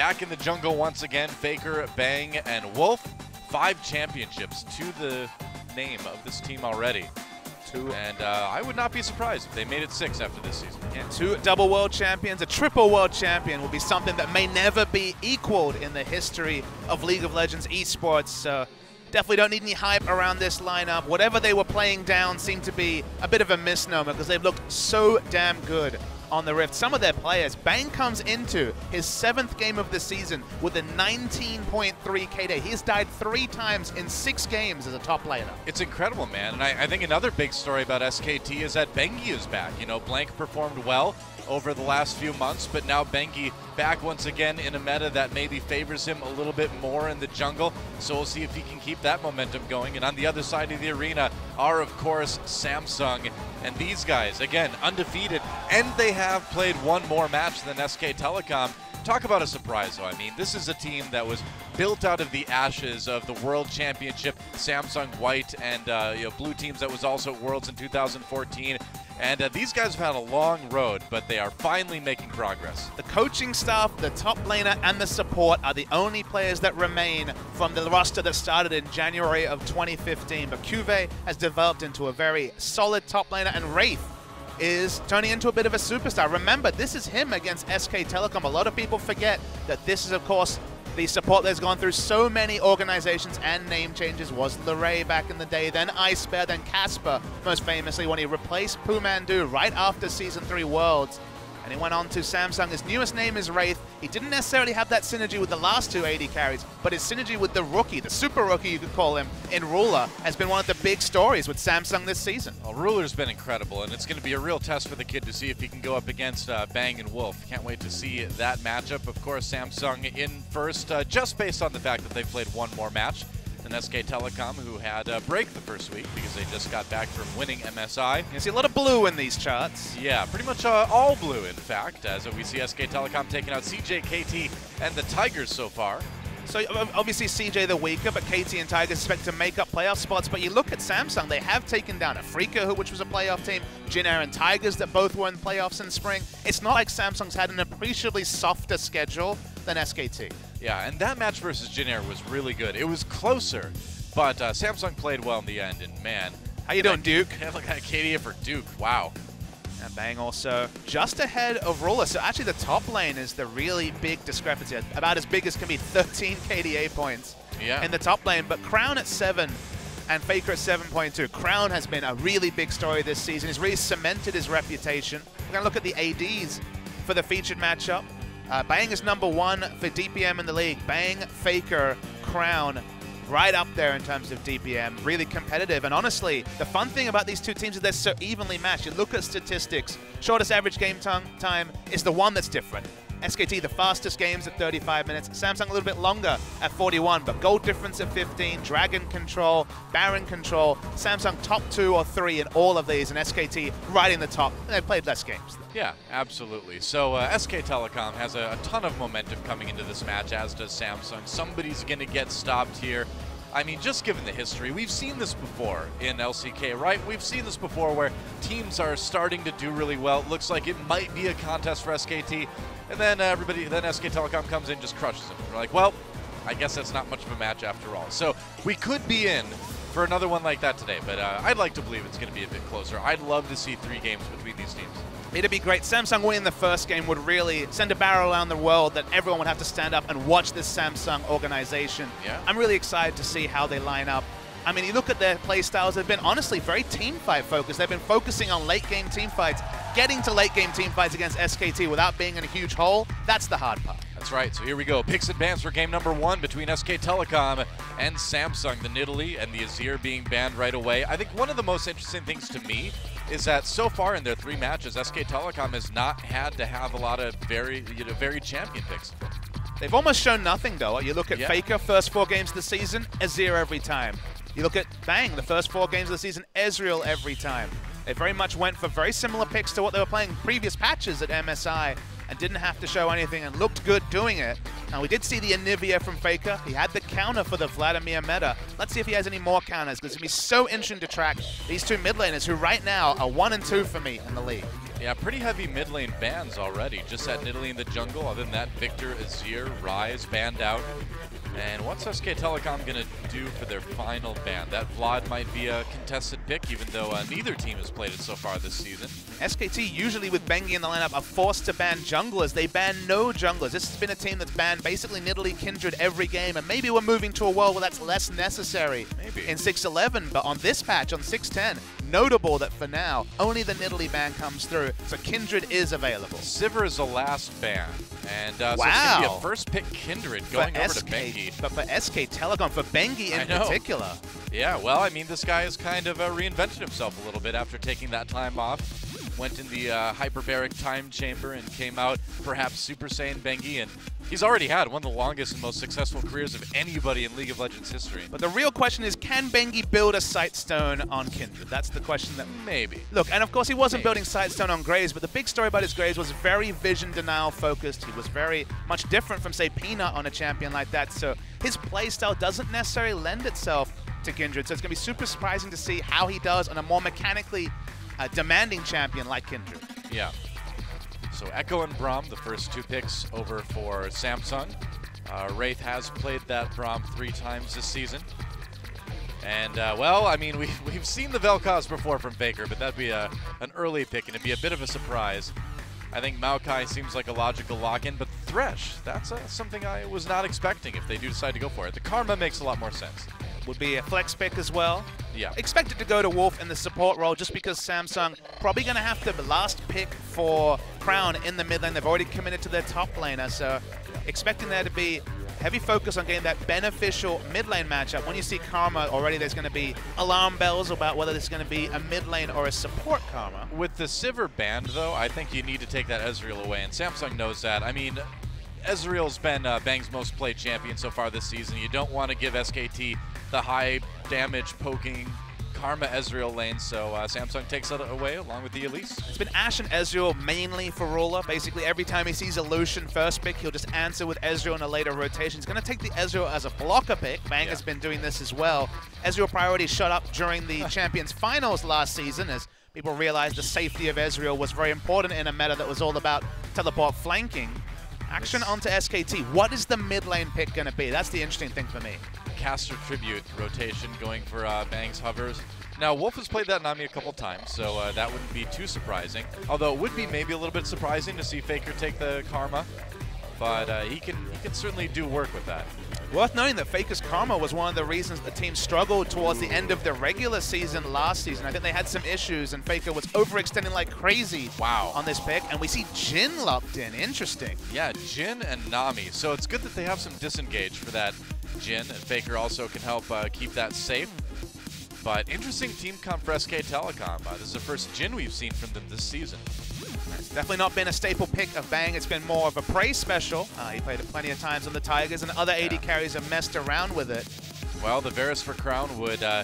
back in the jungle once again. Faker, Bang, and Wolf. Five championships to the name of this team already. Two, and uh, I would not be surprised if they made it six after this season. Yeah, two double world champions, a triple world champion will be something that may never be equaled in the history of League of Legends esports. So definitely don't need any hype around this lineup. Whatever they were playing down seemed to be a bit of a misnomer because they've looked so damn good on the Rift. Some of their players, Bang comes into his seventh game of the season with a 19.3 KD. He's died three times in six games as a top laner. It's incredible, man. And I, I think another big story about SKT is that Bengi is back. You know, Blank performed well over the last few months, but now Bengi back once again in a meta that maybe favors him a little bit more in the jungle. So we'll see if he can keep that momentum going. And on the other side of the arena are, of course, Samsung. And these guys, again, undefeated, and they have played one more match than SK Telecom. Talk about a surprise, though. I mean, this is a team that was built out of the ashes of the World Championship, Samsung White and uh, you know, Blue Teams that was also at Worlds in 2014. And uh, these guys have had a long road, but they are finally making progress. The coaching staff, the top laner, and the support are the only players that remain from the roster that started in January of 2015. But Cuvee has developed into a very solid top laner, and Wraith is turning into a bit of a superstar. Remember, this is him against SK Telecom. A lot of people forget that this is, of course, the support that's gone through so many organizations and name changes was Larray back in the day, then Ice Bear, then Casper, most famously when he replaced PoohManDu right after Season 3 Worlds. And he went on to Samsung. His newest name is Wraith. He didn't necessarily have that synergy with the last two AD carries, but his synergy with the rookie, the super rookie you could call him, in Ruler, has been one of the big stories with Samsung this season. Well, Ruler's been incredible, and it's going to be a real test for the kid to see if he can go up against uh, Bang and Wolf. Can't wait to see that matchup. Of course, Samsung in first, uh, just based on the fact that they played one more match than SK Telecom, who had a break the first week because they just got back from winning MSI. You see a lot of blue in these charts. Yeah, pretty much uh, all blue, in fact, as we see SK Telecom taking out CJ, KT, and the Tigers so far. So obviously CJ the weaker, but KT and Tigers expect to make up playoff spots. But you look at Samsung, they have taken down Afreeca, which was a playoff team, Jin Air and Tigers that both were in playoffs in spring. It's not like Samsung's had an appreciably softer schedule than SKT. Yeah, and that match versus Jin Air was really good. It was closer, but uh, Samsung played well in the end, and man. How you doing, Duke? Look at KDA for Duke. Wow. And Bang also just ahead of Ruler. So actually the top lane is the really big discrepancy. About as big as can be 13 KDA points yeah. in the top lane. But Crown at 7 and Faker at 7.2. Crown has been a really big story this season. He's really cemented his reputation. We're going to look at the ADs for the featured matchup. Uh, Bang is number one for DPM in the league. Bang, Faker, Crown, right up there in terms of DPM. Really competitive. And honestly, the fun thing about these two teams is they're so evenly matched. You look at statistics. Shortest average game time is the one that's different. SKT the fastest games at 35 minutes, Samsung a little bit longer at 41, but gold difference at 15, Dragon control, Baron control, Samsung top two or three in all of these, and SKT right in the top. They've played less games. Yeah, absolutely. So uh, SK Telecom has a, a ton of momentum coming into this match, as does Samsung. Somebody's going to get stopped here. I mean, just given the history, we've seen this before in LCK, right? We've seen this before where teams are starting to do really well. It looks like it might be a contest for SKT, and then everybody, then SK Telecom comes in just crushes them. We're like, well, I guess that's not much of a match after all. So we could be in for another one like that today, but uh, I'd like to believe it's going to be a bit closer. I'd love to see three games between these teams. It'd be great. Samsung winning the first game would really send a barrel around the world that everyone would have to stand up and watch this Samsung organization. Yeah. I'm really excited to see how they line up. I mean, you look at their play styles, they've been honestly very team fight focused. They've been focusing on late game team fights. Getting to late game team fights against SKT without being in a huge hole, that's the hard part. That's right. So here we go. Picks advance for game number one between SK Telecom and Samsung. The Nidalee and the Azir being banned right away. I think one of the most interesting things to me is that so far in their three matches, SK Telecom has not had to have a lot of very, you know, very champion picks. They've almost shown nothing, though. You look at yeah. Faker, first four games of the season, Azir every time. You look at Bang, the first four games of the season, Ezreal every time. They very much went for very similar picks to what they were playing previous patches at MSI and didn't have to show anything and looked good doing it. Now, we did see the Anivia from Faker. He had the counter for the Vladimir meta. Let's see if he has any more counters, because it's going to be so interesting to track these two mid laners who right now are one and two for me in the league. Yeah, pretty heavy mid lane bans already. Just at Nidalee in the jungle. Other than that, Viktor, Azir, Ryze banned out. And what's SK Telecom going to do for their final ban? That Vlad might be a contested pick, even though uh, neither team has played it so far this season. SKT, usually with Bengi in the lineup, are forced to ban junglers. They ban no junglers. This has been a team that's banned basically Nidalee Kindred every game, and maybe we're moving to a world where that's less necessary maybe. in 6.11, but on this patch, on 6.10, notable that for now, only the Nidalee ban comes through, so Kindred is available. Sivir is the last ban, and uh, wow. so it's going to be a first pick Kindred going for over SK, to Bengi. But for SK Telecom, for Bengi in particular. Yeah, well, I mean, this guy has kind of uh, reinvented himself a little bit after taking that time off. Went in the uh, hyperbaric time chamber and came out perhaps Super Saiyan Bengi, and he's already had one of the longest and most successful careers of anybody in League of Legends history. But the real question is, can Bengi build a Sightstone on Kindred? That's the question that... Maybe. Look, and of course he wasn't Maybe. building Sightstone on Graves, but the big story about his Graves was very vision denial focused. He was very much different from, say, Peanut on a champion like that, so his playstyle doesn't necessarily lend itself to Kindred, so it's going to be super surprising to see how he does on a more mechanically uh, demanding champion like Kindred. Yeah. So Ekko and Braum, the first two picks over for Samsung. Uh, Wraith has played that Braum three times this season. And, uh, well, I mean, we've, we've seen the Vel'Koz before from Faker, but that'd be a, an early pick, and it'd be a bit of a surprise. I think Maokai seems like a logical lock-in, but Thresh, that's uh, something I was not expecting if they do decide to go for it. The Karma makes a lot more sense. Would be a flex pick as well. Yeah. Expected to go to Wolf in the support role just because Samsung probably going to have the last pick for Crown in the mid lane. They've already committed to their top laner, so expecting there to be heavy focus on getting that beneficial mid lane matchup. When you see Karma already, there's going to be alarm bells about whether this is going to be a mid lane or a support Karma. With the Sivir banned, though, I think you need to take that Ezreal away, and Samsung knows that. I mean, Ezreal's been uh, Bang's most played champion so far this season. You don't want to give SKT the high damage poking Karma Ezreal lane, so uh, Samsung takes it away along with the Elise. It's been Ash and Ezreal mainly for Ruler. Basically, every time he sees a Lucian first pick, he'll just answer with Ezreal in a later rotation. He's going to take the Ezreal as a blocker pick. Bang Yeah. has been doing this as well. Ezreal priority shut up during the Champions Finals last season as people realized the safety of Ezreal was very important in a meta that was all about teleport flanking. Action onto SKT. What is the mid lane pick going to be? That's the interesting thing for me. Caster Tribute rotation going for uh, Bang's hovers. Now, Wolf has played that Nami a couple times, so uh, that wouldn't be too surprising. Although it would be maybe a little bit surprising to see Faker take the Karma, but uh, he can he can certainly do work with that. Worth noting that Faker's Karma was one of the reasons the team struggled towards the end of the regular season last season. I think they had some issues, and Faker was overextending like crazy Wow. on this pick. And we see Jhin locked in. Interesting. Yeah, Jhin and Nami. So it's good that they have some disengage for that Jhin, and Faker also can help uh, keep that safe. But interesting team comp for SK Telecom. Uh, this is the first Jhin we've seen from them this season. Definitely not been a staple pick of Bang. It's been more of a PraY's special. Uh, he played it plenty of times on the Tigers, and other AD Yeah. carries have messed around with it. Well, the Varus for Crown would uh,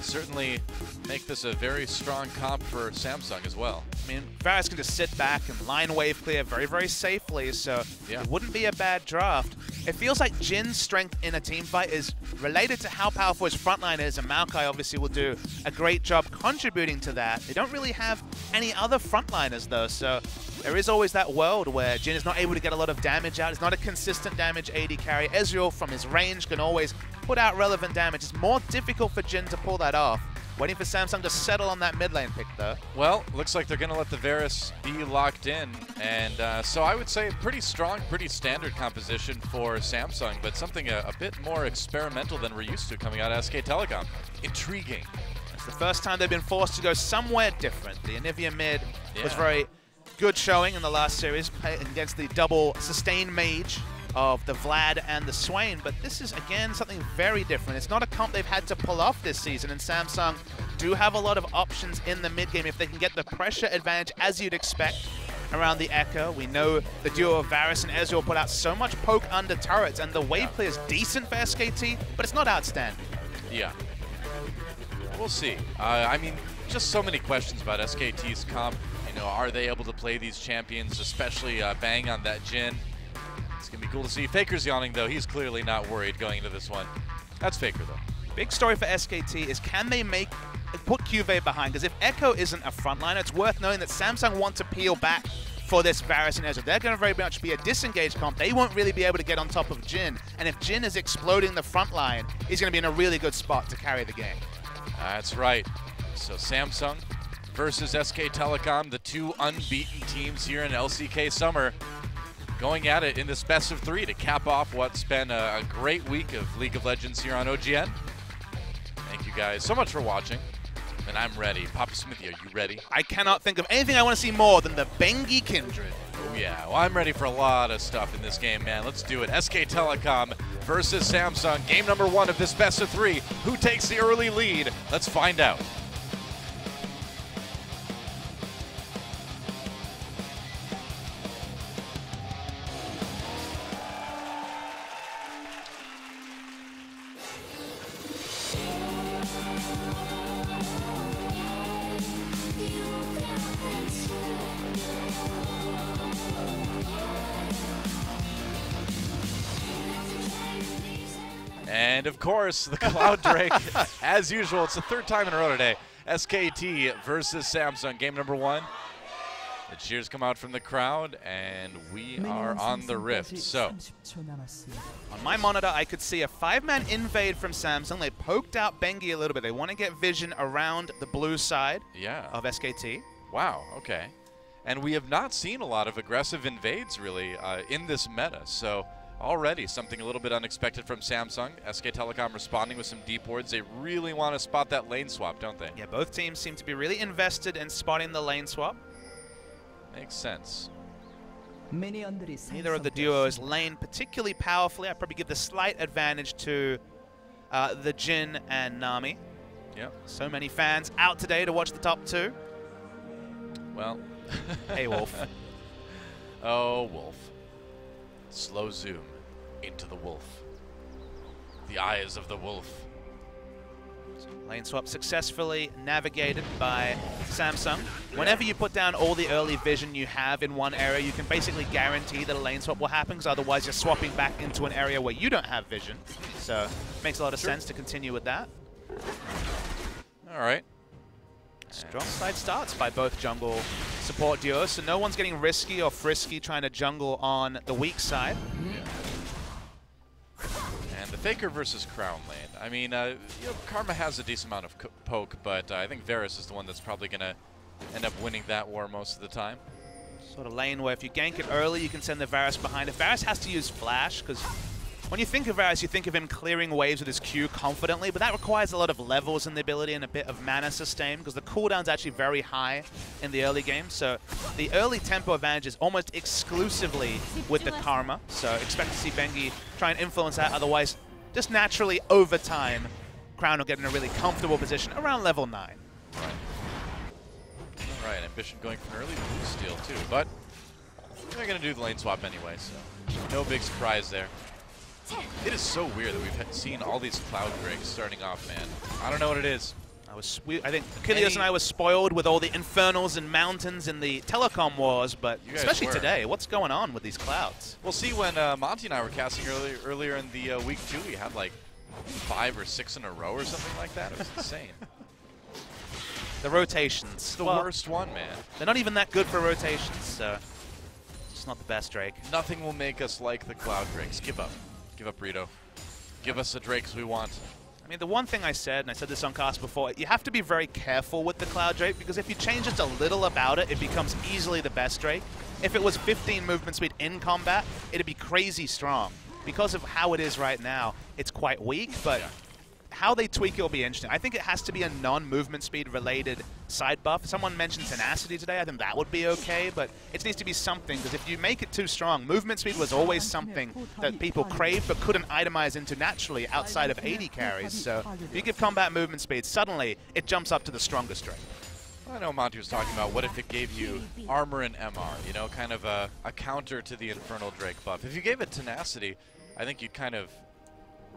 certainly make this a very strong comp for Samsung as well. I mean, Varus can just sit back and line wave clear very, very safely, so Yeah. it wouldn't be a bad draft. It feels like Jhin's strength in a team fight is related to how powerful his frontline is, and Maokai obviously will do a great job contributing to that. They don't really have any other frontliners, though, so there is always that world where Jhin is not able to get a lot of damage out. It's not a consistent damage AD carry. Ezreal, from his range, can always put out relevant damage. It's more difficult for Jhin to pull that off. Waiting for Samsung to settle on that mid lane pick, though. Well, looks like they're going to let the Varus be locked in. And uh, so I would say pretty strong, pretty standard composition for Samsung, but something a, a bit more experimental than we're used to coming out of SK Telecom. Intriguing. It's the first time they've been forced to go somewhere different. The Anivia mid was very good showing in the last series against the double sustain mage of the Vlad and the Swain, but this is again something very different. It's not a comp they've had to pull off this season, and Samsung do have a lot of options in the mid game if they can get the pressure advantage as you'd expect around the Ekko. We know the duo of Varus and Ezreal put out so much poke under turrets, and the wave play is decent for SKT, but it's not outstanding. Yeah. We'll see. Uh, I mean, just so many questions about SKT's comp. You know, are they able to play these champions, especially uh, Bang on that Jhin? It's going to be cool to see. Faker's yawning, though. He's clearly not worried going into this one. That's Faker, though. Big story for SKT is can they make put CuVee behind, because if Ekko isn't a frontliner, it's worth knowing that Samsung want to peel back for this Varus and Ezreal. They're going to very much be a disengaged comp. They won't really be able to get on top of Jhin. And if Jhin is exploding the front line, he's going to be in a really good spot to carry the game. That's right. So Samsung versus SK Telecom, the two unbeaten teams here in LCK Summer, going at it in this best of three to cap off what's been a, a great week of League of Legends here on OGN. Thank you guys so much for watching. And I'm ready. Papa Smithy, are you ready? I cannot think of anything I want to see more than the Bengi Kindred. Oh yeah, well I'm ready for a lot of stuff in this game, man. Let's do it. SK Telecom versus Samsung. Game number one of this best of three. Who takes the early lead? Let's find out. And of course, the Cloud Drake, as usual, it's the third time in a row today. SKT versus Samsung, game number one. The cheers come out from the crowd, and we are on the rift. So, on my monitor, I could see a five-man invade from Samsung. They poked out Bengi a little bit. They want to get vision around the blue side yeah. of SKT. Wow, okay. And we have not seen a lot of aggressive invades, really, uh, in this meta. So, already something a little bit unexpected from Samsung. SK Telecom responding with some deep wards. They really want to spot that lane swap, don't they? Yeah, both teams seem to be really invested in spotting the lane swap. Makes sense. Neither of the duos lane particularly powerfully. I'd probably give the slight advantage to uh, the Jhin and Nami. Yep. So many fans out today to watch the top two. Well. hey, Wolf. oh, Wolf. Slow zoom into the wolf. The eyes of the wolf. Lane swap successfully navigated by Samsung. Whenever you put down all the early vision you have in one area, you can basically guarantee that a lane swap will happen, because otherwise you're swapping back into an area where you don't have vision. So it makes a lot of sure. sense to continue with that. All right. Strong side starts by both jungle support duos, so no one's getting risky or frisky trying to jungle on the weak side. Yeah. And the Faker versus Crown lane. I mean, uh, you know, Karma has a decent amount of poke, but uh, I think Varus is the one that's probably going to end up winning that war most of the time. Sort of lane where if you gank it early, you can send the Varus behind. If Varus has to use Flash, because when you think of Varus, you think of him clearing waves with his Q confidently, but that requires a lot of levels in the ability and a bit of mana sustain because the cooldown's actually very high in the early game. So the early tempo advantage is almost exclusively with the Karma. So expect to see Bengi try and influence that. Otherwise, just naturally over time, Crown will get in a really comfortable position around level 9. Right. All right, Ambition going for an early blue steal too, but they're going to do the lane swap anyway, so no big surprise there. It is so weird that we've seen all these Cloud Drakes starting off, man. I don't know what it is. I was, I think Achilles and I were spoiled with all the infernals and mountains and the telecom wars, but especially were. today, what's going on with these clouds? We'll see when uh, Monty and I were casting earlier, earlier in the uh, week too. We had like five or six in a row or something like that. It was insane. the rotations. The well, worst one, man. They're not even that good for rotations, so it's not the best Drake. Nothing will make us like the Cloud Drakes. Give up. Give up Rito. Give us the Drakes we want. I mean, the one thing I said, and I said this on cast before, you have to be very careful with the Cloud Drake because if you change just a little about it, it becomes easily the best Drake. If it was 15 movement speed in combat, it'd be crazy strong. Because of how it is right now, it's quite weak, but yeah how they tweak it will be interesting. I think it has to be a non-movement speed related side buff. Someone mentioned tenacity today. I think that would be okay, but it needs to be something because if you make it too strong, movement speed was always something that people craved but couldn't itemize into naturally outside of 80 carries. So if you give combat movement speed, suddenly it jumps up to the strongest rate. I know Monty was talking about what if it gave you armor and MR, you know, kind of a, a counter to the Infernal Drake buff. If you gave it tenacity, I think you'd kind of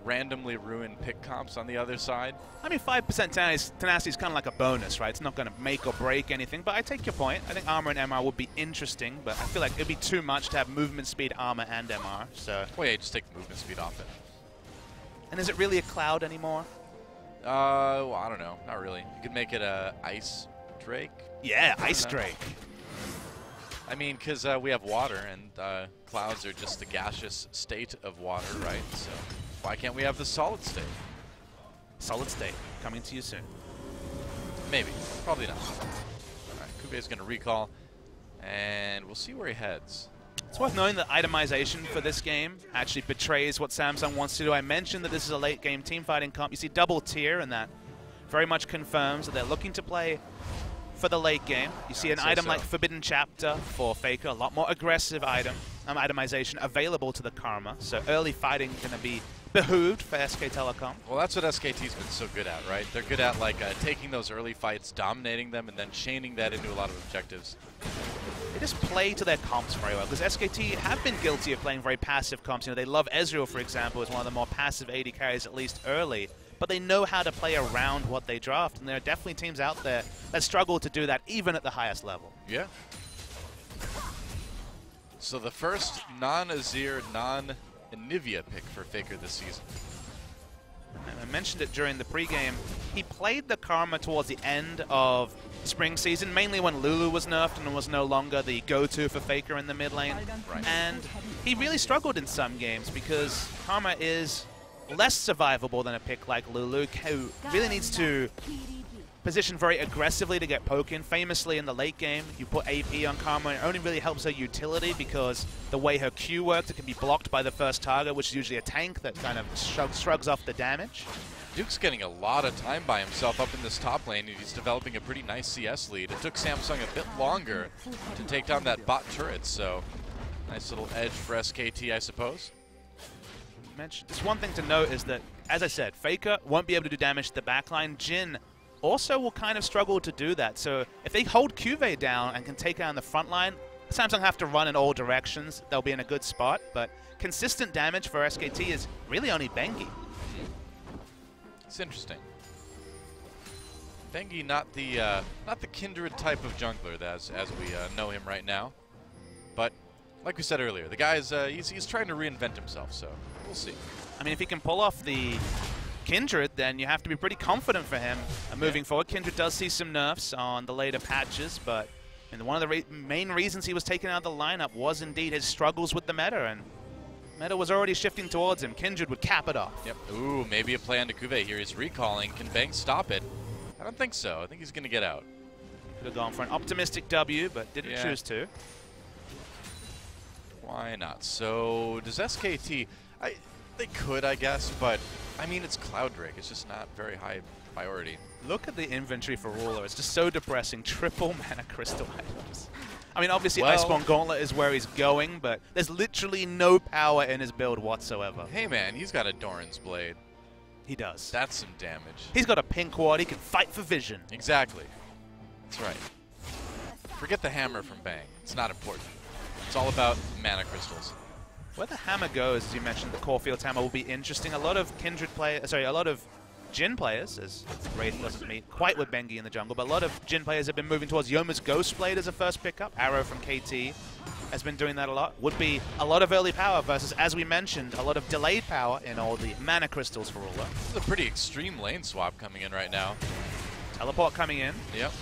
randomly ruin pick comps on the other side. I mean, 5% tenacity is kind of like a bonus, right? It's not going to make or break anything, but I take your point. I think armor and MR would be interesting, but I feel like it'd be too much to have movement speed, armor, and MR, so... Well, yeah, just take the movement speed off it. And is it really a cloud anymore? Uh, well, I don't know. Not really. You could make it a ice drake. Yeah, Ice know. Drake. I mean, because uh, we have water, and uh, clouds are just the gaseous state of water, right? So why can't we have the solid state? Solid state. Coming to you soon. Maybe. Probably not. All right, is going to recall, and we'll see where he heads. It's worth knowing that itemization for this game actually betrays what Samsung wants to do. I mentioned that this is a late game team fighting comp. You see double tier, and that very much confirms that they're looking to play for the late game. You see an item so. like Forbidden Chapter for Faker, a lot more aggressive item um, itemization available to the Karma. So early fighting is going to be behooved for SK Telecom. Well, that's what SKT's been so good at, right? They're good at like uh, taking those early fights, dominating them, and then chaining that into a lot of objectives. They just play to their comps very well because SKT have been guilty of playing very passive comps. You know, they love Ezreal, for example, as one of the more passive AD carries, at least early. But they know how to play around what they draft, and there are definitely teams out there that struggle to do that, even at the highest level. Yeah. So the first non-Azir, non-Anivia pick for Faker this season. And I mentioned it during the pregame. He played the Karma towards the end of spring season, mainly when Lulu was nerfed and was no longer the go-to for Faker in the mid lane. Right. And he really struggled in some games because Karma is less survivable than a pick like Lulu, who really needs to position very aggressively to get poke in. Famously in the late game, you put AP on Karma, and it only really helps her utility because the way her Q works, it can be blocked by the first target, which is usually a tank that kind of shrug, shrugs off the damage. Duke's getting a lot of time by himself up in this top lane, and he's developing a pretty nice CS lead. It took Samsung a bit longer to take down that bot turret, so nice little edge for SKT, I suppose. Just one thing to note is that, as I said, Faker won't be able to do damage to the backline. Jhin also will kind of struggle to do that. So if they hold Cuvee down and can take down the front line, Samsung have to run in all directions. They'll be in a good spot. But consistent damage for SKT is really only Bengi. It's interesting. Bengi, not the uh, not the kindred type of jungler as as we uh, know him right now, but like we said earlier, the guy's uh, he's he's trying to reinvent himself. So we'll see. I mean, if he can pull off the Kindred, then you have to be pretty confident for him uh, moving forward. Kindred does see some nerfs on the later patches, but I mean, one of the re main reasons he was taken out of the lineup was indeed his struggles with the meta, and meta was already shifting towards him. Kindred would cap it off. Yep. Ooh, maybe a play on CuVee here. He's recalling. Can Bang stop it? I don't think so. I think he's going to get out. Could have gone for an optimistic W, but didn't Yeah. choose to. Why not? So does SKT? I they could, I guess, but I mean it's Cloud Drake. It's just not very high priority. Look at the inventory for Ruler. It's just so depressing. Triple mana crystal items. I mean, obviously Well- Iceborne Gauntlet is where he's going, but there's literally no power in his build whatsoever. Hey man, he's got a Doran's blade. He does. That's some damage. He's got a pink ward. He can fight for vision. Exactly. That's right. Forget the hammer from Bang. It's not important. It's all about mana crystals. Where the hammer goes, as you mentioned, the Caulfield's hammer will be interesting. A lot of Kindred players, sorry, a lot of Jhin players, as Wraith doesn't meet quite with Bengi in the jungle, but a lot of Jhin players have been moving towards Youmuu's Ghostblade as a first pickup. Arrow from KT has been doing that a lot. Would be a lot of early power versus, as we mentioned, a lot of delayed power in all the mana crystals for Ruler. This is a pretty extreme lane swap coming in right now. Teleport coming in. Yep.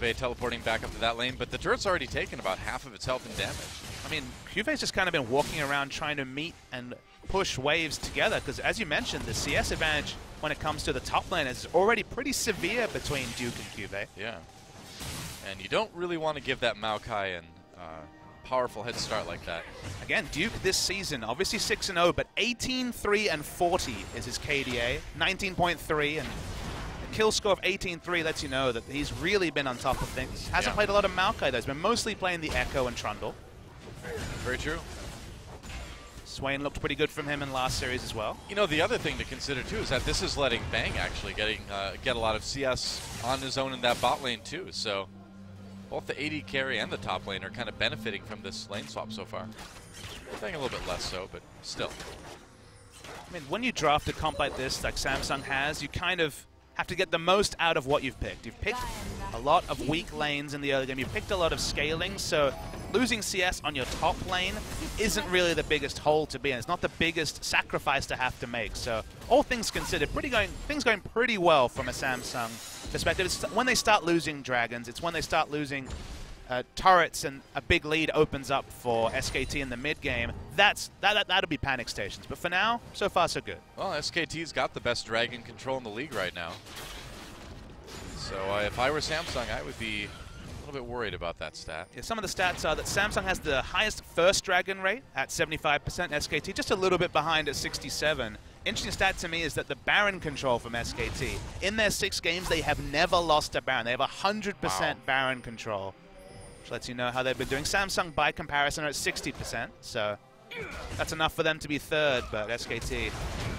CuVee teleporting back up to that lane, but the turret's already taken about half of its health and damage. I mean, CuVee's just kind of been walking around trying to meet and push waves together because, as you mentioned, the CS advantage when it comes to the top lane is already pretty severe between Duke and CuVee. Yeah. And you don't really want to give that Maokai an uh, powerful head start like that. Again, Duke this season, obviously 6 0, but 18 3 and 40 is his KDA, 19.3, and a kill score of 18 3 lets you know that he's really been on top of things. Hasn't Yeah. played a lot of Maokai, though. He's been mostly playing the Ekko and Trundle. Very true. Swain looked pretty good from him in last series as well. You know, the other thing to consider too is that this is letting Bang actually getting uh, get a lot of CS on his own in that bot lane too. So both the AD carry and the top lane are kind of benefiting from this lane swap so far. Bang a little bit less so, but still. I mean, when you draft a comp like this, like Samsung has, you kind of have to get the most out of what you've picked. You've picked a lot of weak lanes in the early game. You've picked a lot of scaling, so losing CS on your top lane isn't really the biggest hole to be in. It's not the biggest sacrifice to have to make. So all things considered, pretty going things going pretty well from a Samsung perspective. It's when they start losing dragons, it's when they start losing uh, turrets and a big lead opens up for SKT in the mid game. That's that, that that'll be panic stations. But for now, so far so good. Well, SKT's got the best dragon control in the league right now. So uh, if I were Samsung, I would be a little bit worried about that stat. Yeah, some of the stats are that Samsung has the highest first dragon rate at 75%, SKT just a little bit behind at 67. Interesting stat to me is that the Baron control from SKT, in their six games, they have never lost a Baron. They have 100% Wow. Baron control, which lets you know how they've been doing. Samsung, by comparison, are at 60%, so that's enough for them to be third, but SKT...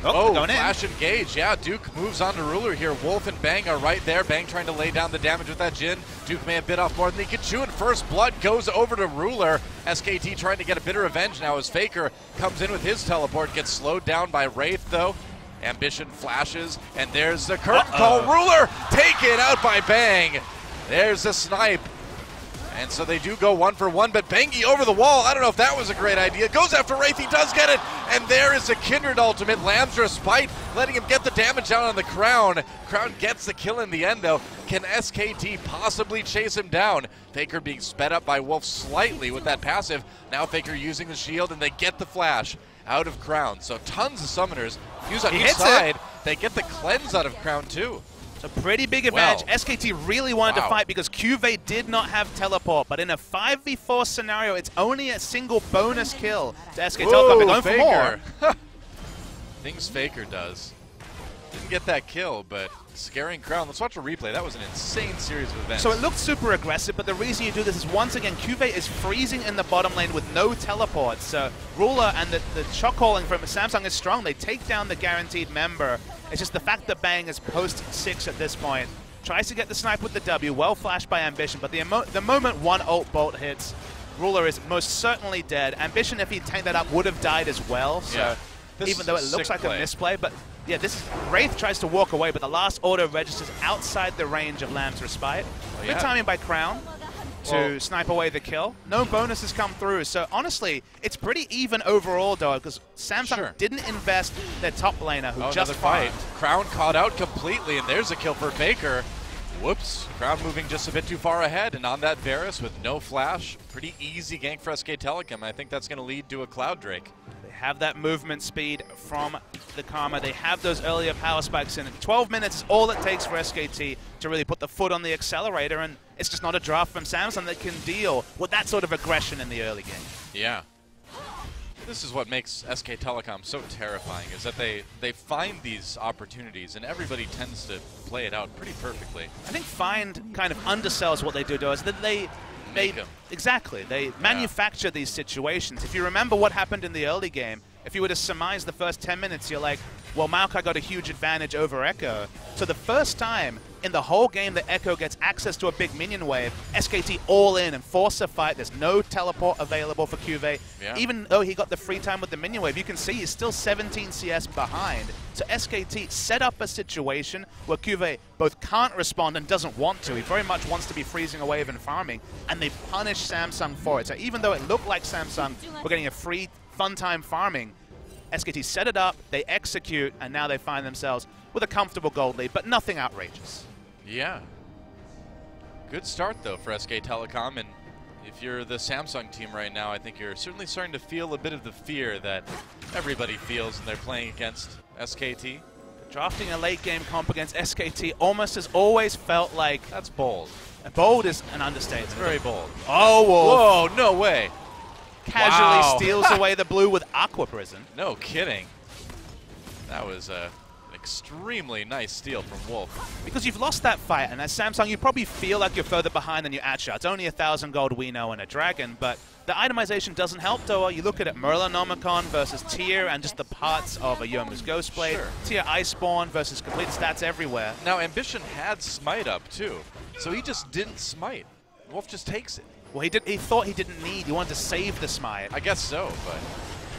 Oh, oh, going in. flash engage. Yeah, Duke moves on to Ruler here. Wolf and Bang are right there. Bang trying to lay down the damage with that Jhin. Duke may have bit off more than he could chew, and first blood goes over to Ruler. SKT trying to get a bit of revenge now as Faker comes in with his teleport, gets slowed down by Wraith though. Ambition flashes, and there's the curtain call. Ruler taken out by Bang. There's the snipe. And so they do go one for one, but Bengi over the wall. I don't know if that was a great idea. Goes after Wraith, he does get it. And there is a Kindred ultimate. Lamb's respite, letting him get the damage out on the Crown. Crown gets the kill in the end, though. Can SKT possibly chase him down? Faker being sped up by Wolf slightly with that passive. Now Faker using the shield, and they get the flash out of Crown. So tons of summoners use on He each hits it. They get the cleanse out of Crown, too. It's a pretty big advantage. Wow. SKT really wanted to fight because Cuvee did not have teleport, but in a 5v4 scenario, it's only a single bonus kill to SK Telecom. They're going for more. Things Faker does. Didn't get that kill, but scaring Crown. Let's watch a replay. That was an insane series of events. So it looked super aggressive, but the reason you do this is once again, Cuvee is freezing in the bottom lane with no teleport. So Ruler and the, the shot calling from Samsung is strong. They take down the guaranteed member. It's just the fact that Bang is post six at this point. Tries to get the snipe with the W, well flashed by Ambition, but the, emo- the moment one ult bolt hits, Ruler is most certainly dead. Ambition, if he'd tanked that up, would have died as well. So Yeah. This even though it looks like a misplay, but yeah, this is, Wraith tries to walk away, but the last auto registers outside the range of Lamb's respite. Oh, Good timing by Crown to Well- snipe away the kill. No bonuses come through, so honestly, it's pretty even overall, though, because Samsung Sure. didn't invest their top laner, who oh, just fight. Crown caught out completely, and there's a kill for Faker. Whoops. Crown moving just a bit too far ahead, and on that Varus with no flash. Pretty easy gank for SK Telecom. I think that's going to lead to a Cloud Drake. Have that movement speed from the Karma. They have those earlier power spikes in. it. 12 minutes is all it takes for SKT to really put the foot on the accelerator, and it's just not a draft from Samsung that can deal with that sort of aggression in the early game. Yeah. This is what makes SK Telecom so terrifying, is that they, they find these opportunities, and everybody tends to play it out pretty perfectly. I think Find kind of undersells what they do to us. That they, they Make 'em. exactly they manufacture these situations. If you remember what happened in the early game, if you were to surmise the first 10 minutes, you're like, well, Maokai got a huge advantage over Ekko. So the first time in the whole game that Ekko gets access to a big minion wave, SKT all in and force a fight. There's no teleport available for Cuvee. Yeah. Even though he got the free time with the minion wave, you can see he's still 17 CS behind. So SKT set up a situation where Cuvee both can't respond and doesn't want to. He very much wants to be freezing a wave and farming, and they punish Samsung for it. So even though it looked like Samsung were getting a free fun time farming, SKT set it up, they execute, and now they find themselves with a comfortable gold lead, but nothing outrageous. Yeah. Good start, though, for SK Telecom. And if you're the Samsung team right now, I think you're certainly starting to feel a bit of the fear that everybody feels when they're playing against SKT. Drafting a late game comp against SKT almost has always felt like That's bold. bold is an understatement. Very bold. Oh, Wolf Whoa, no way. casually Wow. steals away the blue with Aqua Prison. No kidding. That was a extremely nice steal from Wolf. Because you've lost that fight, and as Samsung, you probably feel like you're further behind than you actually are. It's only a thousand gold we know and a dragon, but the itemization doesn't help, though. Uh, you look at it, Morellonomicon versus Tyr, and just the parts of a Youmuu's Ghostblade. Sure. Tyr Iceborne versus complete stats everywhere. Now, Ambition had Smite up, too. So he just didn't Smite. Wolf just takes it. Well, he did. He thought he didn't need. He wanted to save the smite, I guess so, but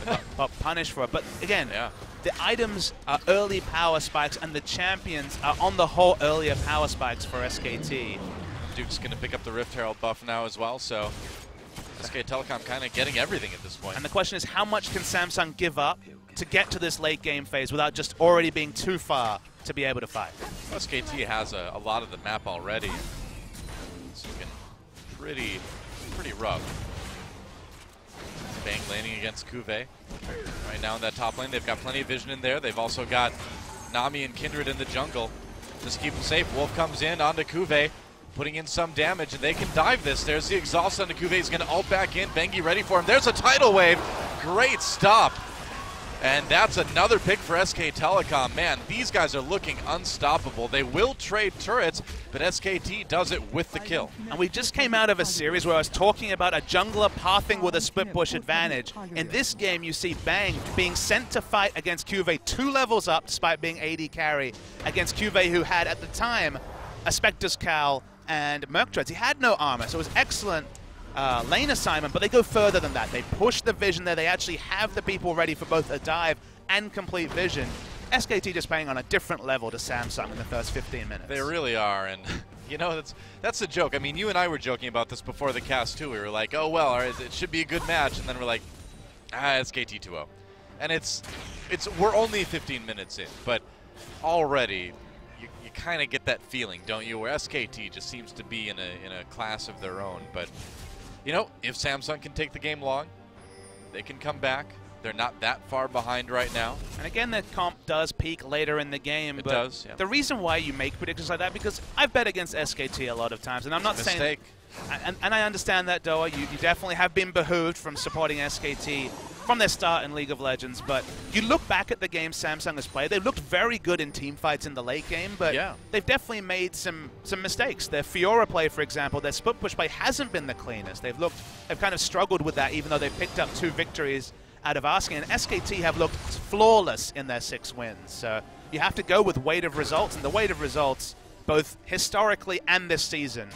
but, but punish for it. But again, yeah. the items are early power spikes, and the champions are on the whole earlier power spikes for SKT. Duke's going to pick up the Rift Herald buff now as well, so SK Telecom kind of getting everything at this point. And the question is, how much can Samsung give up to get to this late game phase without just already being too far to be able to fight? SKT has a, a lot of the map already. It's looking pretty, pretty rough. Bang laning against CuVee. Right now in that top lane, they've got plenty of vision in there. They've also got Nami and Kindred in the jungle. Just keep them safe. Wolf comes in onto CuVee, putting in some damage, and they can dive this. There's the exhaust onto CuVee. He's going to ult back in. Bengi ready for him. There's a tidal wave. Great stop. And that's another pick for SK Telecom. Man, these guys are looking unstoppable. They will trade turrets, but SKT does it with the kill. And we just came out of a series where I was talking about a jungler pathing with a split push advantage. In this game, you see Bang being sent to fight against CuVee two levels up despite being AD carry against CuVee who had at the time a Spectre's Cowl and Merc Treads. He had no armor, so it was excellent uh, lane assignment, but they go further than that. They push the vision there. They actually have the people ready for both a dive and complete vision. SKT just playing on a different level to Samsung in the first 15 minutes. They really are, and you know that's that's the joke. I mean, you and I were joking about this before the cast too. We were like, oh well, it should be a good match, and then we're like, ah, SKT 2-0, and it's it's we're only 15 minutes in, but already you, you kind of get that feeling, don't you? Where SKT just seems to be in a in a class of their own, but you know, if Samsung can take the game long, they can come back. They're not that far behind right now. And again, the comp does peak later in the game. It but does, yeah. The reason why you make predictions like that, because I've bet against SKT a lot of times, and I'm not Mistake. saying... And, and I understand that, Doa. You, you definitely have been behooved from supporting SKT from their start in League of Legends, but you look back at the game Samsung has played, they've looked very good in team fights in the late game, but Yeah. they've definitely made some some mistakes. Their Fiora play, for example, their split push play hasn't been the cleanest. They've looked, they've kind of struggled with that, even though they've picked up two victories out of asking. And SKT have looked flawless in their six wins. So you have to go with weight of results, and the weight of results, both historically and this season,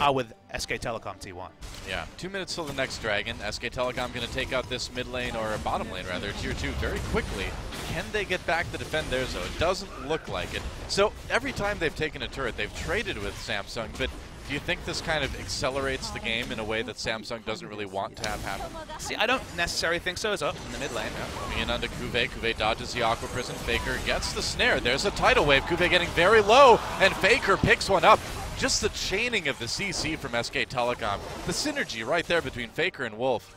are with SK Telecom T1. Yeah, two minutes till the next dragon. SK Telecom going to take out this mid lane, or bottom lane rather, tier two, very quickly. Can they get back to defend theirs, though? It doesn't look like it. So every time they've taken a turret, they've traded with Samsung, but do you think this kind of accelerates the game in a way that Samsung doesn't really want to have happen? See, I don't necessarily think so. It's up in the mid lane. Coming in onto CuVee. CuVee dodges the Aqua Prison. Faker gets the snare. There's a tidal wave. CuVee getting very low, and Faker picks one up. Just the chaining of the CC from SK Telecom. The synergy right there between Faker and Wolf.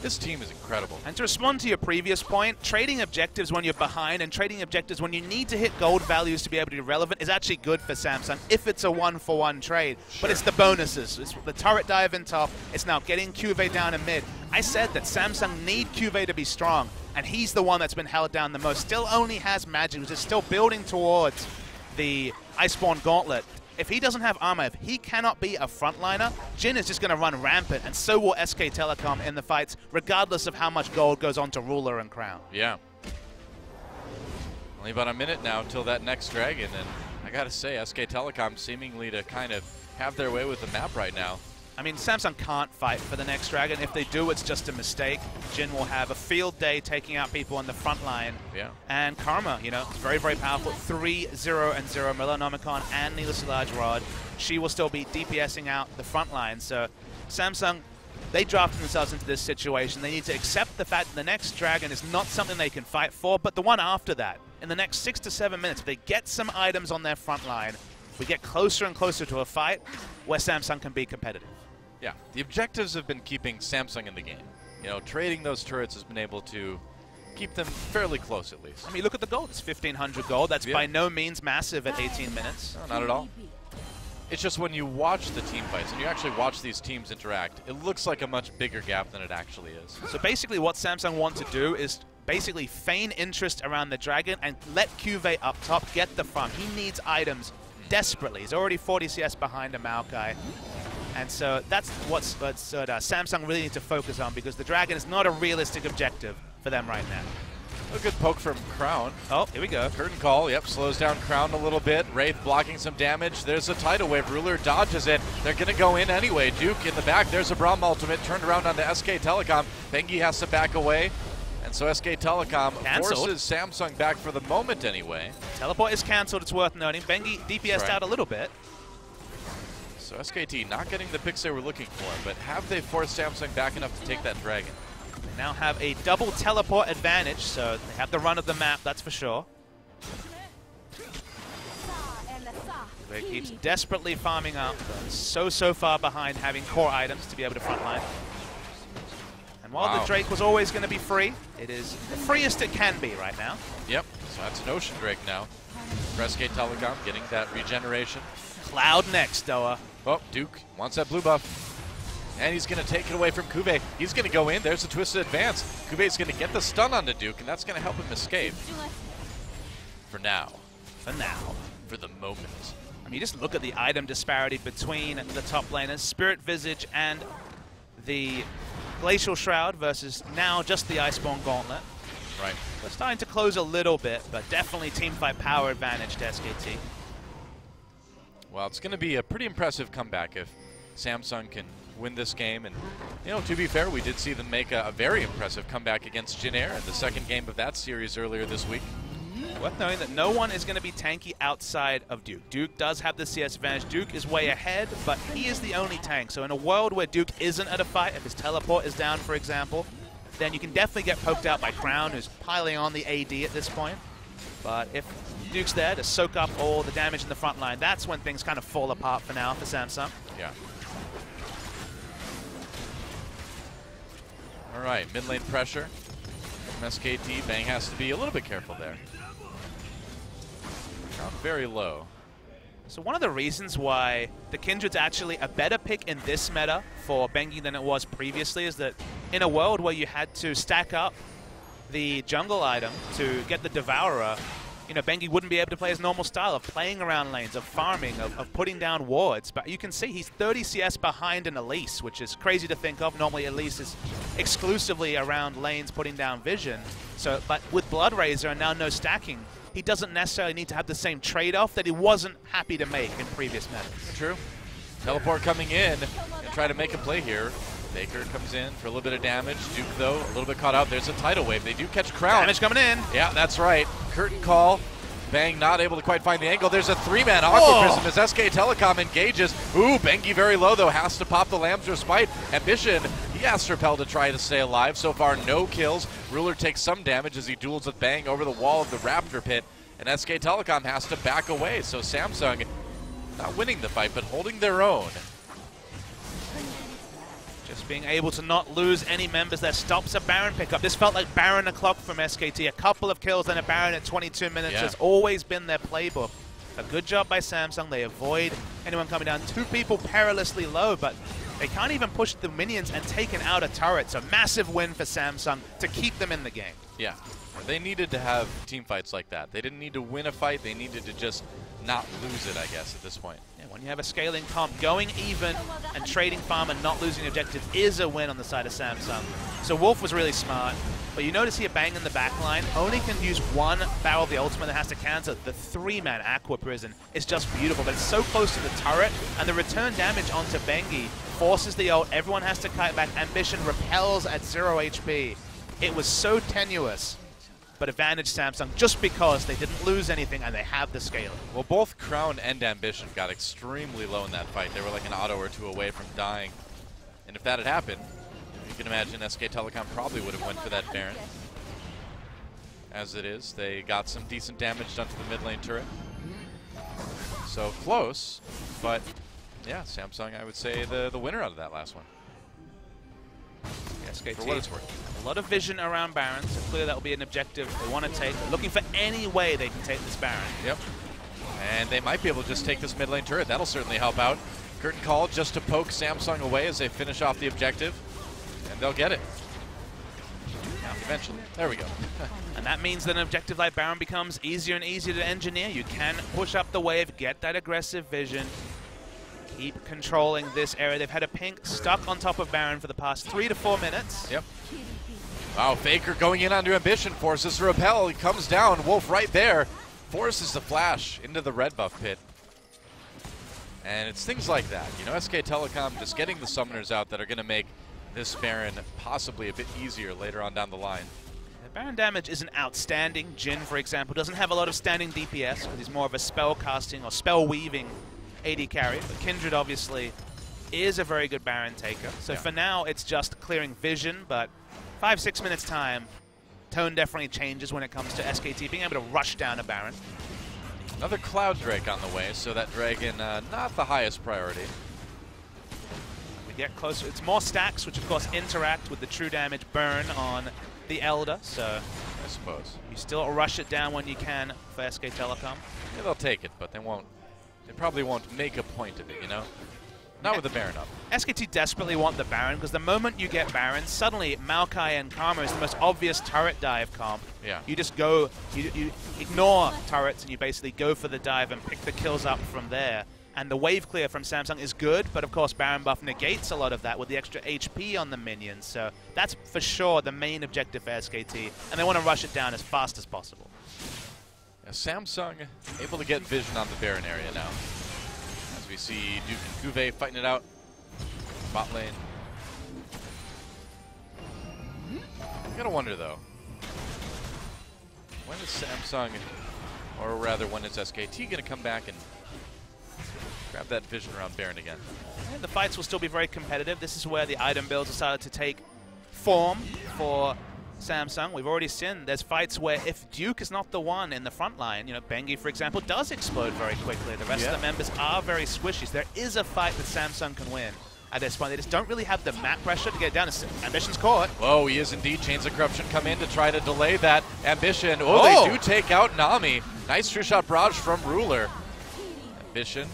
This team is incredible. And to respond to your previous point, trading objectives when you're behind and trading objectives when you need to hit gold values to be able to be relevant is actually good for Samsung if it's a one-for-one trade. But it's the bonuses. It's the turret dive in top. It's now getting CuVee down in mid. I said that Samsung need CuVee to be strong, and he's the one that's been held down the most. Still only has magic, which is still building towards the Iceborne Gauntlet. If he doesn't have armor, if he cannot be a frontliner, Jhin is just going to run rampant, and so will SK Telecom in the fights, regardless of how much gold goes on to Ruler and Crown. Yeah. Only about a minute now until that next dragon, and I gotta say, SK Telecom seemingly to kind of have their way with the map right now. I mean, Samsung can't fight for the next dragon. If they do, it's just a mistake. Jhin will have a field day taking out people on the front line. Yeah. And Karma, you know, it's very, very powerful. 3 0 and 0. Morellonomicon and Needless Large Rod. She will still be DPSing out the front line. So Samsung, they drafted themselves into this situation. They need to accept the fact that the next dragon is not something they can fight for, but the one after that. In the next six to seven minutes, if they get some items on their front line, we get closer and closer to a fight where Samsung can be competitive. Yeah, the objectives have been keeping Samsung in the game. You know, trading those turrets has been able to keep them fairly close at least. I mean, look at the gold. It's 1,500 gold. That's Yeah. by no means massive at 18 minutes. No, not at all. It's just when you watch the team fights and you actually watch these teams interact, it looks like a much bigger gap than it actually is. So basically what Samsung want to do is basically feign interest around the dragon and let CuVee up top get the farm. He needs items desperately. He's already 40 CS behind a Maokai. And so that's what's, what's uh, Samsung really needs to focus on because the dragon is not a realistic objective for them right now. A good poke from Crown. Oh, here we go. Curtain call, yep, slows down Crown a little bit. Wraith blocking some damage. There's a tidal wave. Ruler dodges it. They're going to go in anyway. Duke in the back. There's a Braum ultimate. Turned around onto SK Telecom. Bengi has to back away. And so SK Telecom Cancelled. forces Samsung back for the moment anyway. Teleport is cancelled. It's worth noting. Bengi DPS'd Right. out a little bit. So SKT not getting the picks they were looking for, but have they forced Samsung back enough to take that dragon? They now have a double teleport advantage, so they have the run of the map, that's for sure. He keeps desperately farming up, so, so far behind having core items to be able to frontline. And while Wow. the Drake was always going to be free, it is the freest it can be right now. Yep, so that's an Ocean Drake now. SK Telecom getting that regeneration. Cloud next, Doa. Oh, Duke wants that blue buff. And he's going to take it away from CuVee. He's going to go in. There's a twisted advance. CuVee's going to get the stun onto Duke, and that's going to help him escape. For now. For now. For the moment. I mean, just look at the item disparity between the top laners, Spirit Visage and the Glacial Shroud versus now just the Iceborne Gauntlet. Right. We're starting to close a little bit, but definitely teamfight power advantage to SKT. Well, it's going to be a pretty impressive comeback if Samsung can win this game. And, you know, to be fair, we did see them make a, a very impressive comeback against Jin Air in the second game of that series earlier this week. Worth knowing that no one is going to be tanky outside of Duke. Duke does have the CS advantage. Duke is way ahead, but he is the only tank. So in a world where Duke isn't at a fight, if his teleport is down, for example, then you can definitely get poked out by Crown, who's piling on the AD at this point. But if Duke's there to soak up all the damage in the front line, that's when things kind of fall apart for now for Samsung. Yeah. All right, mid lane pressure from SKT. Bang has to be a little bit careful there. Down very low. So one of the reasons why the Kindred's actually a better pick in this meta for Bengi than it was previously is that in a world where you had to stack up the jungle item to get the Devourer, you know, Bengi wouldn't be able to play his normal style of playing around lanes, of farming, of, of putting down wards. But you can see he's 30 CS behind an Elise, which is crazy to think of. Normally Elise is exclusively around lanes putting down vision. So, but with Blood and now no stacking, he doesn't necessarily need to have the same trade-off that he wasn't happy to make in previous metas. True. Teleport coming in and try to make a play here. Faker comes in for a little bit of damage. Duke, though, a little bit caught out. There's a tidal wave. They do catch Crown. Damage coming in. Yeah, that's right. Curtain call. Bang not able to quite find the angle. There's a three-man Aqua. Prison as SK Telecom engages. Ooh, Bengi very low though, has to pop the Lamb's Respite. Ambition, he asks Rappel to try to stay alive. So far, no kills. Ruler takes some damage as he duels with Bang over the wall of the Raptor pit. And SK Telecom has to back away. So Samsung not winning the fight, but holding their own. Just being able to not lose any members that stops a Baron pickup. This felt like Baron o'clock from SKT. A couple of kills, and a Baron at 22 minutes Yeah. has always been their playbook. A good job by Samsung. They avoid anyone coming down. Two people perilously low, but they can't even push the minions and taken out a turret. So massive win for Samsung to keep them in the game. Yeah, they needed to have team fights like that. They didn't need to win a fight. They needed to just not lose it, I guess, at this point. Yeah, when you have a scaling comp, going even and trading farm and not losing objectives is a win on the side of Samsung. So Wolf was really smart. But you notice here Bang in the back line only can use one barrel of the ultimate that has to cancel. The three-man Aqua Prison is just beautiful, but it's so close to the turret, and the return damage onto Bengi forces the ult. Everyone has to kite back. Ambition rappels at zero HP. It was so tenuous, but advantage Samsung just because they didn't lose anything and they have the scaling. Well, both Crown and Ambition got extremely low in that fight. They were like an auto or two away from dying. And if that had happened, you can imagine SK Telecom probably would have went for that Baron. As it is, they got some decent damage done to the mid lane turret. So close, but yeah, Samsung, I would say, the, the winner out of that last one. SKT. For what it's worth. A lot of vision around Baron, so clearly that will be an objective they want to take. They're looking for any way they can take this Baron. Yep. And they might be able to just take this mid lane turret. That'll certainly help out. Curtain call just to poke Samsung away as they finish off the objective. And they'll get it. Eventually. There we go. And that means that an objective like Baron becomes easier and easier to engineer. You can push up the wave, get that aggressive vision, keep controlling this area. They've had a pink stuck on top of Baron for the past three to four minutes. yep. Wow, Faker going in onto Ambition, forces rappel. He comes down. Wolf right there. Forces the flash into the red buff pit. And it's things like that. You know, SK Telecom just getting the summoners out that are going to make this Baron possibly a bit easier later on down the line. The Baron damage isn't outstanding. Jhin, for example, doesn't have a lot of standing DPS because he's more of a spell casting or spell weaving AD carry, but Kindred obviously is a very good Baron taker. So Yeah. for now, it's just clearing vision, but five, six minutes time, tone definitely changes when it comes to SKT being able to rush down a Baron. Another Cloud Drake on the way, so that Dragon uh, not the highest priority. We get closer. It's more stacks, which of course interact with the true damage burn on the Elder, so I suppose. you still rush it down when you can for SK Telecom. Yeah, they'll take it, but they won't. They probably won't make a point of it, you know? Not with the Baron up. SKT desperately want the Baron because the moment you get Baron, suddenly Maokai and Karma is the most obvious turret dive comp. Yeah. You just go, you, you ignore turrets and you basically go for the dive and pick the kills up from there. And the wave clear from Samsung is good, but of course Baron buff negates a lot of that with the extra HP on the minions. So that's for sure the main objective for SKT, and they want to rush it down as fast as possible. Samsung able to get vision on the Baron area now. As we see Duke and CuVee fighting it out. Bot lane. I gotta wonder though. When is Samsung, or rather when is SKT gonna come back and grab that vision around Baron again? And the fights will still be very competitive. This is where the item builds decided to take form for Samsung. We've already seen there's fights where if Duke is not the one in the front line, you know, Bengi, for example, does explode very quickly. The rest Yeah. of the members are very squishy. There is a fight that Samsung can win at this point. They just don't really have the map pressure to get down. Ambition's caught. Oh, he is indeed. Chains of Corruption come in to try to delay that ambition. Oh, Oh. they do take out Nami. Nice true shot barrage from Ruler. Ambition,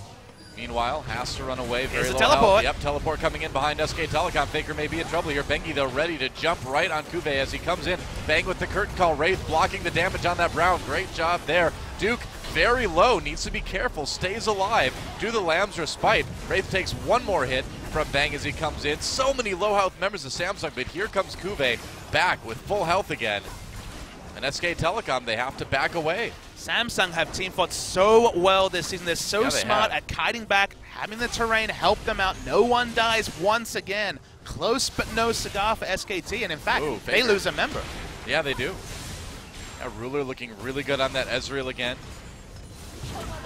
meanwhile, has to run away. Very Here's low teleport. health. Yep, teleport coming in behind SK Telecom. Faker may be in trouble here. Bengi, though, ready to jump right on CuVee as he comes in. Bang with the curtain call. Wraith blocking the damage on that Braum. Great job there. Duke very low, needs to be careful, stays alive. Do the Lamb's respite. Wraith takes one more hit from Bang as he comes in. So many low health members of Samsung, but here comes CuVee back with full health again. And SK Telecom, they have to back away. Samsung have team fought so well this season. They're so Yeah, they smart have. at kiting back, having the terrain help them out. No one dies once again. Close but no cigar for SKT, and in fact, Ooh, they lose a member. Yeah, they do. Yeah, Ruler looking really good on that Ezreal again.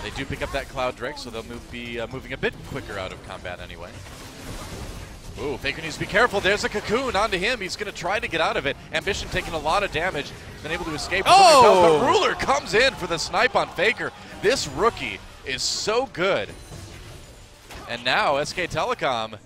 They do pick up that Cloud Drake, so they'll move, be uh, moving a bit quicker out of combat anyway. Ooh, Faker needs to be careful. There's a cocoon onto him. He's going to try to get out of it. Ambition taking a lot of damage. He's been able to escape. Oh! But Ruler comes in for the snipe on Faker. This rookie is so good. And now SK Telecom,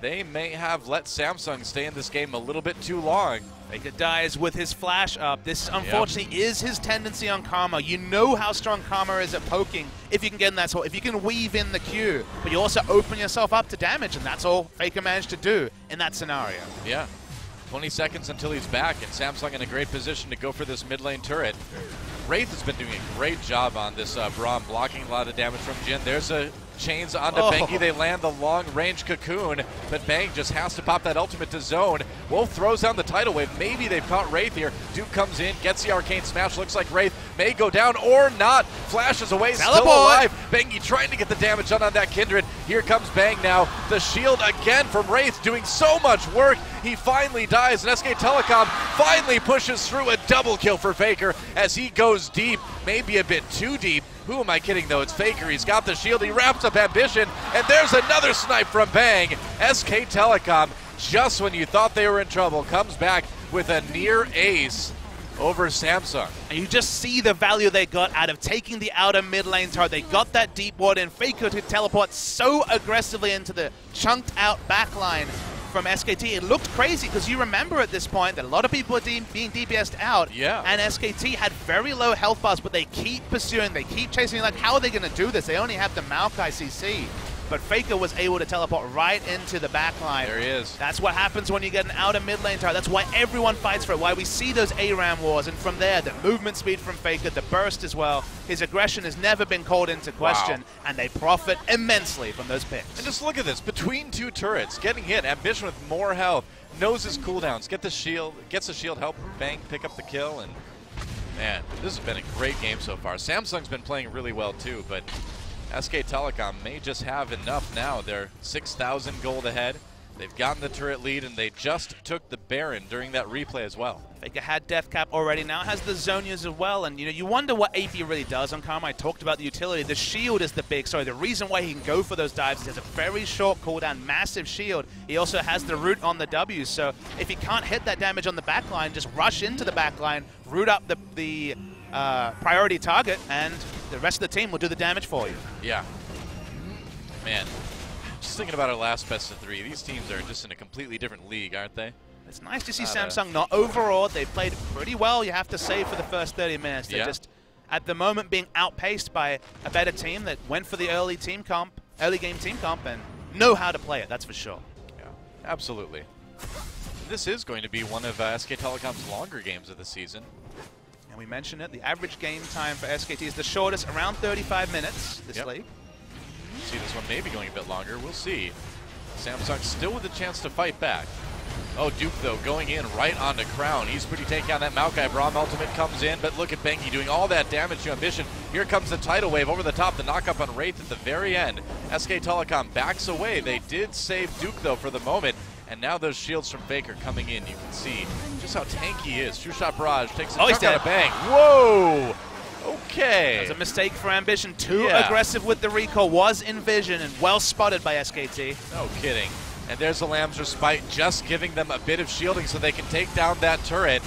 they may have let Samsung stay in this game a little bit too long. Faker dies with his flash up. This, unfortunately, is his tendency on Karma. You know how strong Karma is at poking if you can get in that spot, if you can weave in the Q, but you also open yourself up to damage, and that's all Faker managed to do in that scenario. Yeah. 20 seconds until he's back, and Samsung in a great position to go for this mid lane turret. Wraith has been doing a great job on this uh, Braum, blocking a lot of damage from Jhin. There's a chains onto Oh. Bengi. They land the long range cocoon, but Bang just has to pop that ultimate to zone. Wolf throws down the tidal wave. Maybe they've caught Wraith here. Duke comes in, gets the arcane smash. Looks like Wraith may go down or not. Flashes away, still alive. Bengi trying to get the damage done on that Kindred. Here comes Bang now. The shield again from Wraith doing so much work. He finally dies, and SK Telecom finally pushes through a double kill for Faker as he goes deep, maybe a bit too deep. Who am I kidding though? It's Faker. He's got the shield. He wraps up Ambition, and there's another snipe from Bang. SK Telecom, just when you thought they were in trouble, comes back with a near ace over Samsung. And you just see the value they got out of taking the outer mid lane turret. They got that deep ward in. Faker to teleport so aggressively into the chunked out back line from SKT. It looked crazy because you remember at this point that a lot of people de- being DPS'd out. Yeah. And SKT had very low health bars, but they keep pursuing. They keep chasing. Like, how are they going to do this? They only have the Maokai CC. But Faker was able to teleport right into the back line. There he is. That's what happens when you get an outer mid lane tower. That's why everyone fights for it. Why we see those ARAM wars. And from there, the movement speed from Faker, the burst as well. His aggression has never been called into question. And they profit immensely from those picks. And just look at this. Between two turrets, getting hit, Ambition with more health, knows his cooldowns, get the shield, gets the shield, help Bang pick up the kill, and man, this has been a great game so far. Samsung's been playing really well too, but SK Telecom may just have enough now. They're 6,000 gold ahead. They've gotten the turret lead, and they just took the Baron during that replay as well. Faker had Death Cap already, now has the Zhonya's as well, and you know, you wonder what AP really does on Karma. I talked about the utility. The shield is the big, sorry, the reason why he can go for those dives is he has a very short cooldown, massive shield. He also has the root on the W, so if he can't hit that damage on the backline, just rush into the backline, root up the, the uh, priority target, and the rest of the team will do the damage for you. Yeah. Man, just thinking about our last best of three, these teams are just in a completely different league, aren't they? It's nice to see Not a- Samsung not overawed. They played pretty well, you have to say, for the first 30 minutes. They're Yeah. just, at the moment, being outpaced by a better team that went for the early team comp, early game team comp, and know how to play it, that's for sure. Yeah, absolutely. This is going to be one of uh, SK Telecom's longer games of the season. And we mentioned it, the average game time for SKT is the shortest, around 35 minutes this Yep. league. See this one maybe going a bit longer. We'll see. Samsung still with a chance to fight back. Oh, Duke, though, going in right onto Crown. He's pretty taking on that Maokai. Braum ultimate comes in, but look at Bengi doing all that damage to Ambition. Here comes the tidal wave over the top, the knock-up on Wraith at the very end. SK Telecom backs away. They did save Duke, though, for the moment. And now those shields from Faker coming in. You can see just how tanky he is. True Shot Barrage takes a Oh, he's dead. of Bang. Whoa! Okay. That was a mistake for Ambition. Too Yeah. aggressive with the recall, was in vision and well spotted by SKT. No kidding. And there's the Lamb's Respite just giving them a bit of shielding so they can take down that turret.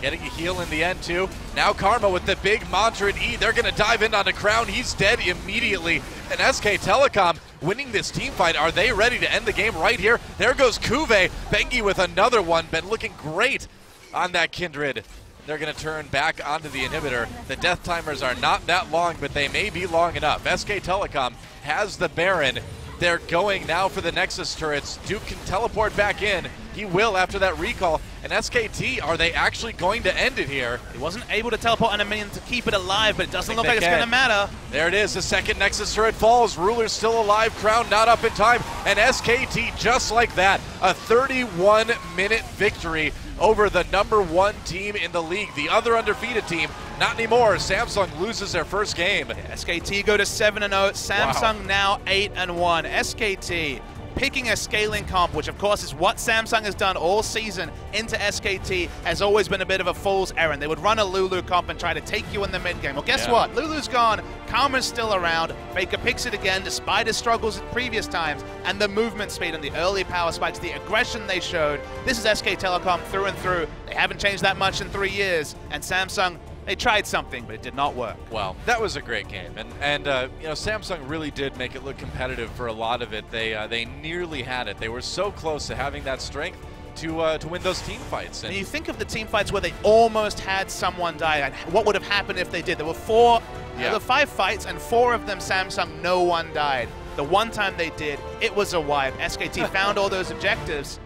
Getting a heal in the end, too. Now Karma with the big Mantra and E. They're going to dive in on the Crown. He's dead immediately. And SK Telecom winning this team fight. Are they ready to end the game right here? There goes CuVee. Bengi with another one. Been looking great on that Kindred. They're going to turn back onto the inhibitor. The death timers are not that long, but they may be long enough. SK Telecom has the Baron. They're going now for the Nexus turrets. Duke can teleport back in. He will after that recall. And SKT, are they actually going to end it here? He wasn't able to teleport on a minion to keep it alive, but it doesn't look like it's going to matter. There it is. The second Nexus turret falls. Ruler's still alive. Crown not up in time. And SKT, just like that, a 31 minute victory over the number one team in the league. The other undefeated team, not anymore. Samsung loses their first game. SKT go to 7 and 0. Samsung now 8 and 1. SKT picking a scaling comp, which of course is what Samsung has done all season into SKT, has always been a bit of a fool's errand. They would run a Lulu comp and try to take you in the mid game. Well, guess Yeah. what? Lulu's gone. Karma's still around. Faker picks it again despite his struggles at previous times. And the movement speed and the early power spikes, the aggression they showed. This is SK Telecom through and through. They haven't changed that much in three years. And Samsung, they tried something, but it did not work. Well, that was a great game, and and uh, you know Samsung really did make it look competitive for a lot of it. They uh, they nearly had it. They were so close to having that strength to uh, to win those team fights. And And you think of the team fights where they almost had someone die, and what would have happened if they did? There were four, Yeah. were five fights, and four of them Samsung, no one died. The one time they did, it was a wipe. SKT found all those objectives.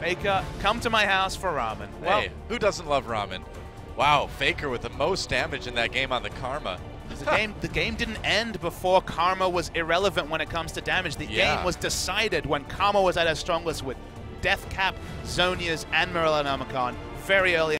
Faker, come to my house for ramen. Well, hey, who doesn't love ramen? Wow, Faker with the most damage in that game on the Karma. the game, the game didn't end before Karma was irrelevant when it comes to damage. The Yeah. game was decided when Karma was at her strongest with Death Cap, Zhonya's, and Morellonomicon very early